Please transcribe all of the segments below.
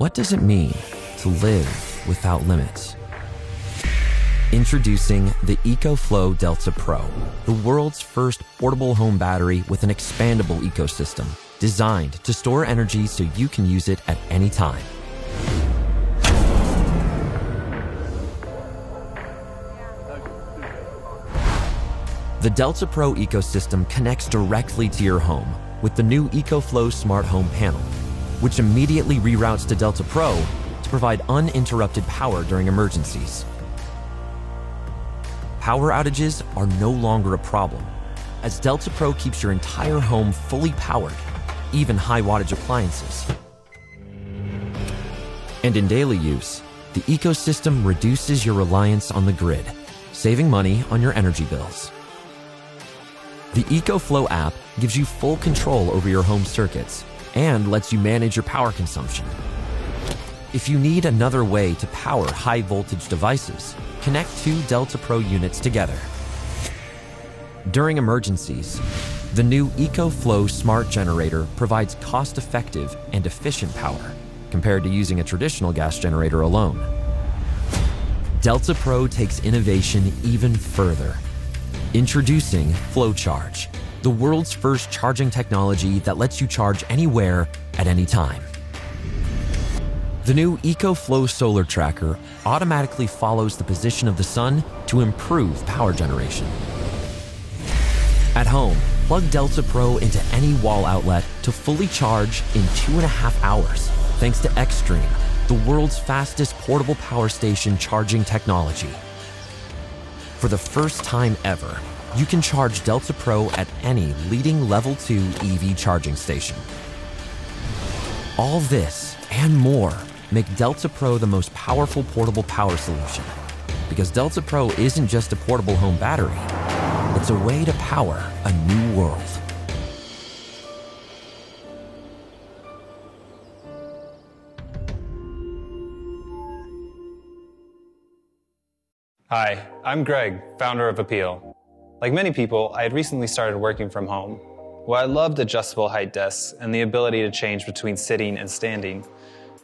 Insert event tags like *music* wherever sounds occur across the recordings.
What does it mean to live without limits? Introducing the EcoFlow Delta Pro, the world's first portable home battery with an expandable ecosystem designed to store energy so you can use it at any time. The Delta Pro ecosystem connects directly to your home with the new EcoFlow Smart Home Panel, which immediately reroutes to Delta Pro to provide uninterrupted power during emergencies. Power outages are no longer a problem, as Delta Pro keeps your entire home fully powered, even high wattage appliances. And in daily use, the ecosystem reduces your reliance on the grid, saving money on your energy bills. The EcoFlow app gives you full control over your home circuits and lets you manage your power consumption. If you need another way to power high voltage devices, connect two Delta Pro units together. During emergencies, the new EcoFlow Smart Generator provides cost effective and efficient power compared to using a traditional gas generator alone. Delta Pro takes innovation even further Introducing FlowCharge, the world's first charging technology that lets you charge anywhere at any time. The new EcoFlow solar tracker automatically follows the position of the sun to improve power generation. At home, plug Delta Pro into any wall outlet to fully charge in two and a half hours, thanks to Xstream, the world's fastest portable power station charging technology. For the first time ever, you can charge Delta Pro at any leading level 2 EV charging station. All this and more make Delta Pro the most powerful portable power solution. Because Delta Pro isn't just a portable home battery, it's a way to power a new world. Hi, I'm Greg, founder of Uppeal. Like many people, I had recently started working from home. While I loved adjustable height desks and the ability to change between sitting and standing,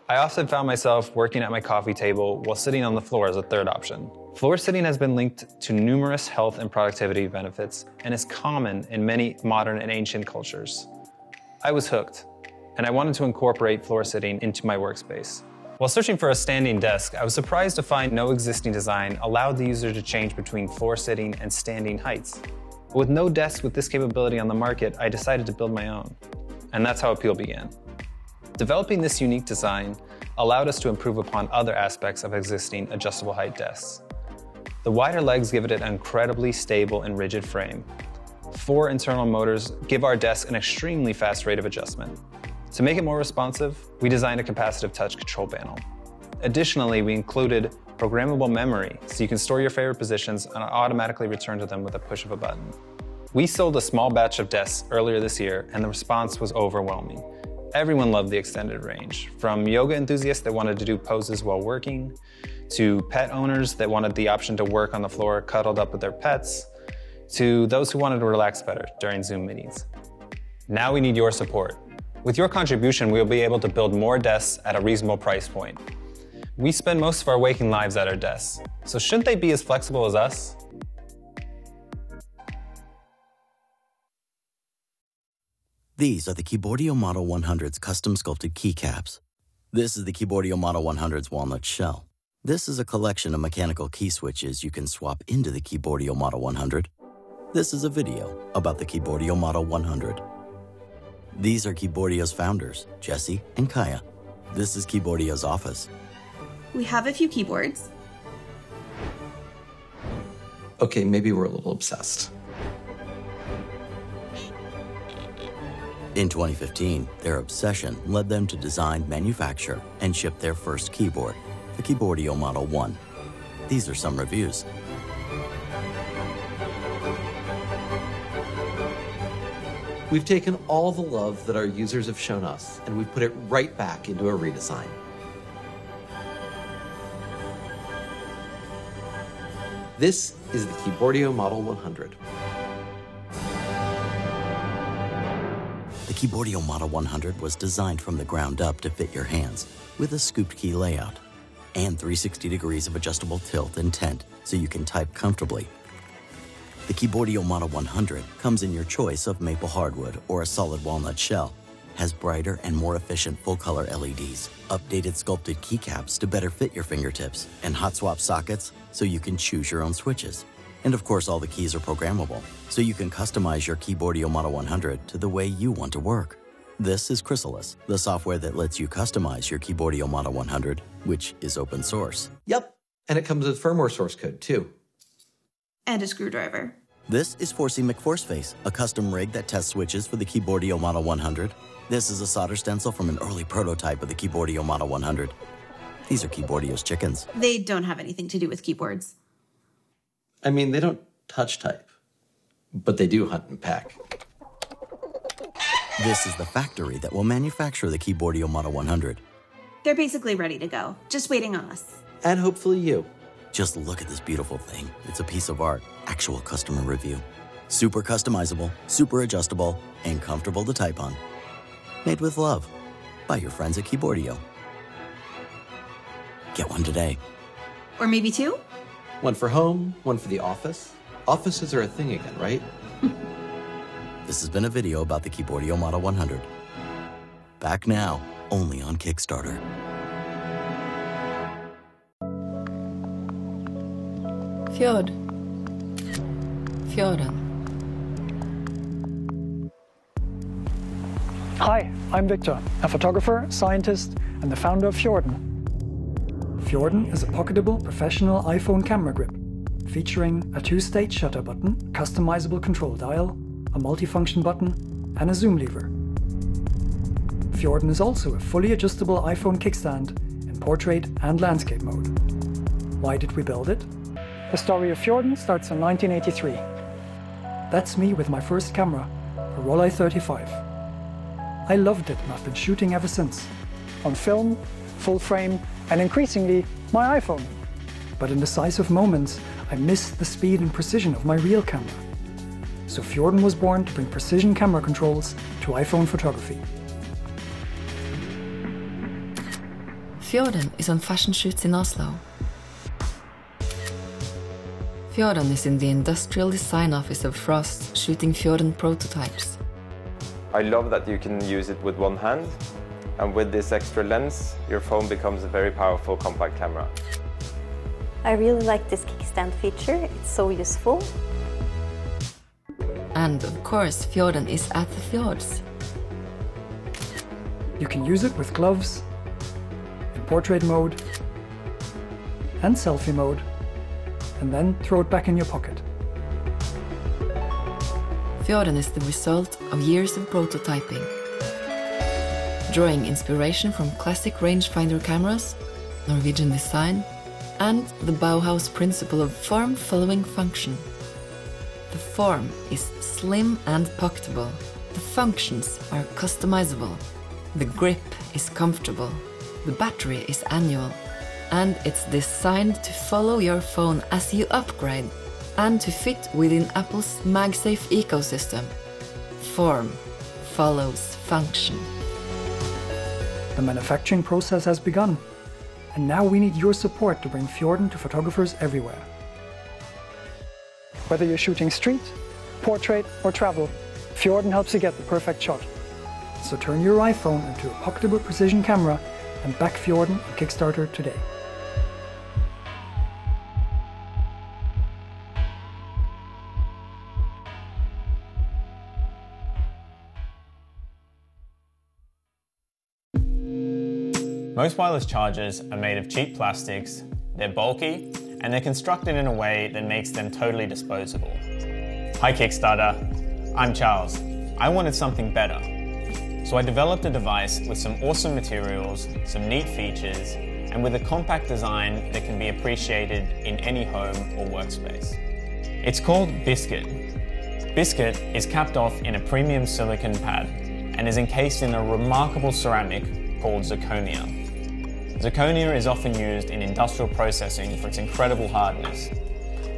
I often found myself working at my coffee table while sitting on the floor as a third option. Floor sitting has been linked to numerous health and productivity benefits and is common in many modern and ancient cultures. I was hooked, and I wanted to incorporate floor sitting into my workspace. While searching for a standing desk, I was surprised to find no existing design allowed the user to change between floor sitting and standing heights. But with no desk with this capability on the market, I decided to build my own. And that's how Uppeal began. Developing this unique design allowed us to improve upon other aspects of existing adjustable height desks. The wider legs give it an incredibly stable and rigid frame. Four internal motors give our desk an extremely fast rate of adjustment. To make it more responsive, we designed a capacitive touch control panel. Additionally, we included programmable memory so you can store your favorite positions and automatically return to them with a push of a button. We sold a small batch of desks earlier this year and the response was overwhelming. Everyone loved the extended range, from yoga enthusiasts that wanted to do poses while working, to pet owners that wanted the option to work on the floor cuddled up with their pets, to those who wanted to relax better during Zoom meetings. Now we need your support. With your contribution, we will be able to build more desks at a reasonable price point. We spend most of our waking lives at our desks, so shouldn't they be as flexible as us? These are the Keyboardio Model 100's custom sculpted keycaps. This is the Keyboardio Model 100's walnut shell. This is a collection of mechanical key switches you can swap into the Keyboardio Model 100. This is a video about the Keyboardio Model 100. These are Keyboardio's founders, Jesse and Kaya. This is Keyboardio's office. We have a few keyboards. Okay, maybe we're a little obsessed. In 2015, their obsession led them to design, manufacture, and ship their first keyboard, the Keyboardio Model 1. These are some reviews. We've taken all the love that our users have shown us and we've put it right back into a redesign. This is the Keyboardio Model 100. The Keyboardio Model 100 was designed from the ground up to fit your hands with a scooped key layout and 360 degrees of adjustable tilt and tent so you can type comfortably. The Keyboardio Model 100 comes in your choice of maple hardwood or a solid walnut shell, has brighter and more efficient full color LEDs, updated sculpted keycaps to better fit your fingertips, and hot swap sockets so you can choose your own switches. And of course, all the keys are programmable, so you can customize your Keyboardio Model 100 to the way you want to work. This is Chrysalis, the software that lets you customize your Keyboardio Model 100, which is open source. Yep. And it comes with firmware source code, too. And a screwdriver. This is Forsey McForceface, a custom rig that tests switches for the Keyboardio Model 100. This is a solder stencil from an early prototype of the Keyboardio Model 100. These are Keyboardio's chickens. They don't have anything to do with keyboards. I mean, they don't touch type, but they do hunt and peck. This is the factory that will manufacture the Keyboardio Model 100. They're basically ready to go, just waiting on us. And hopefully you. Just look at this beautiful thing. It's a piece of art. Actual customer review. Super customizable, super adjustable, and comfortable to type on. Made with love by your friends at Keyboardio. Get one today. Or maybe two? One for home, one for the office. Offices are a thing again, right? *laughs* This has been a video about the Keyboardio Model 100. Back now, only on Kickstarter. Fjord. Fjorden. Hi, I'm Victor, a photographer, scientist, and the founder of Fjorden. Fjorden is a pocketable professional iPhone camera grip featuring a two-stage shutter button, customizable control dial, a multifunction button, and a zoom lever. Fjorden is also a fully adjustable iPhone kickstand in portrait and landscape mode. Why did we build it? The story of Fjorden starts in 1983. That's me with my first camera, a Rollei 35. I loved it and I've been shooting ever since. On film, full frame, and increasingly, my iPhone. But in decisive moments, I missed the speed and precision of my real camera. So Fjorden was born to bring precision camera controls to iPhone photography. Fjorden is on fashion shoots in Oslo. Fjorden is in the industrial design office of Frost, shooting Fjorden prototypes. I love that you can use it with one hand, and with this extra lens, your phone becomes a very powerful compact camera. I really like this kickstand feature, it's so useful. And of course, Fjorden is at the fjords. You can use it with gloves, in portrait mode, and selfie mode, and then throw it back in your pocket. Fjorden is the result of years of prototyping. Drawing inspiration from classic rangefinder cameras, Norwegian design, and the Bauhaus principle of form following function. The form is slim and pocketable. The functions are customizable. The grip is comfortable. The battery is annual. And it's designed to follow your phone as you upgrade and to fit within Apple's MagSafe ecosystem. Form follows function. The manufacturing process has begun, and now we need your support to bring Fjorden to photographers everywhere. Whether you're shooting street, portrait, or travel, Fjorden helps you get the perfect shot. So turn your iPhone into a pocketable precision camera and back Fjorden on Kickstarter today. Most wireless chargers are made of cheap plastics, they're bulky, and they're constructed in a way that makes them totally disposable. Hi Kickstarter, I'm Charles. I wanted something better. So I developed a device with some awesome materials, some neat features, and with a compact design that can be appreciated in any home or workspace. It's called Biscuit. Biscuit is capped off in a premium silicon pad and is encased in a remarkable ceramic called zirconia. Zirconia is often used in industrial processing for its incredible hardness,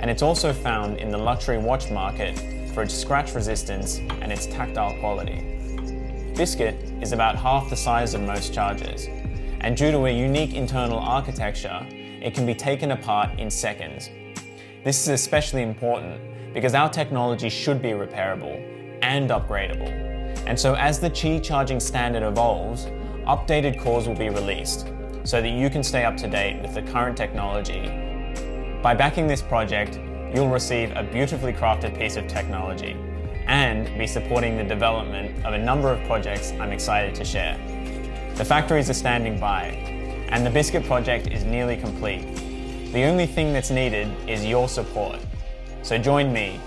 and it's also found in the luxury watch market for its scratch resistance and its tactile quality. Biscuit is about half the size of most chargers, and due to a unique internal architecture, it can be taken apart in seconds. This is especially important because our technology should be repairable and upgradable. And so, as the Qi charging standard evolves, updated cores will be released so that you can stay up to date with the current technology. By backing this project, you'll receive a beautifully crafted piece of technology and be supporting the development of a number of projects I'm excited to share. The factories are standing by, and the Biscuit project is nearly complete. The only thing that's needed is your support. So join me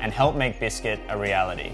and help make Biscuit a reality.